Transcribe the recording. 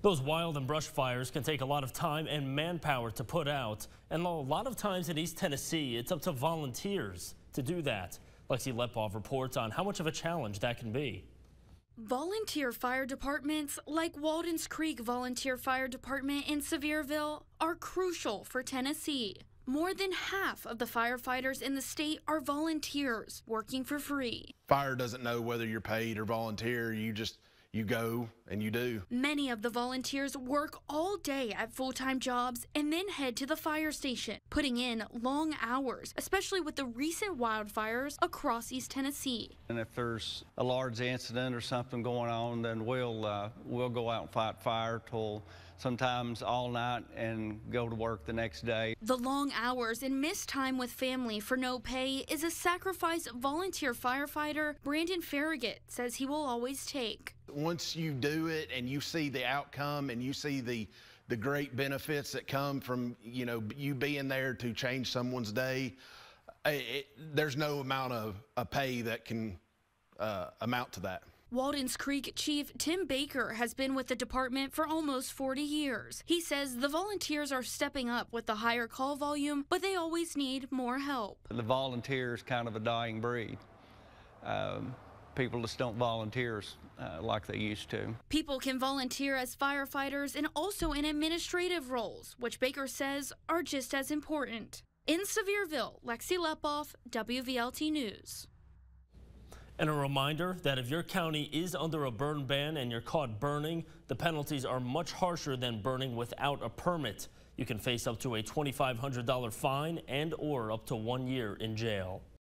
Those wild and brush fires can take a lot of time and manpower to put out. And a lot of times in East Tennessee, it's up to volunteers to do that. Lexi Lepov reports on how much of a challenge that can be. Volunteer fire departments like Walden's Creek Volunteer Fire Department in Sevierville are crucial for Tennessee. More than half of the firefighters in the state are volunteers working for free. Fire doesn't know whether you're paid or volunteer. You just you go and you do. Many of the volunteers work all day at full time jobs and then head to the fire station, putting in long hours, especially with the recent wildfires across East Tennessee. And if there's a large incident or something going on, then we'll uh, we'll go out and fight fire till sometimes all night and go to work the next day. The long hours and missed time with family for no pay is a sacrifice volunteer firefighter Brandon Farragut says he will always take. Once you do it and you see the outcome and you see the the great benefits that come from you know you being there to change someone's day, it, there's no amount of, of pay that can uh, amount to that. Walden's Creek Chief Tim Baker has been with the department for almost 40 years. He says the volunteers are stepping up with the higher call volume, but they always need more help. The volunteer is kind of a dying breed. Um, people just don't volunteer uh, like they used to. People can volunteer as firefighters and also in administrative roles, which Baker says are just as important. In Sevierville, Lexi Lepov, WVLT News. And a reminder that if your county is under a burn ban and you're caught burning, the penalties are much harsher than burning without a permit. You can face up to a $2,500 fine and or up to one year in jail.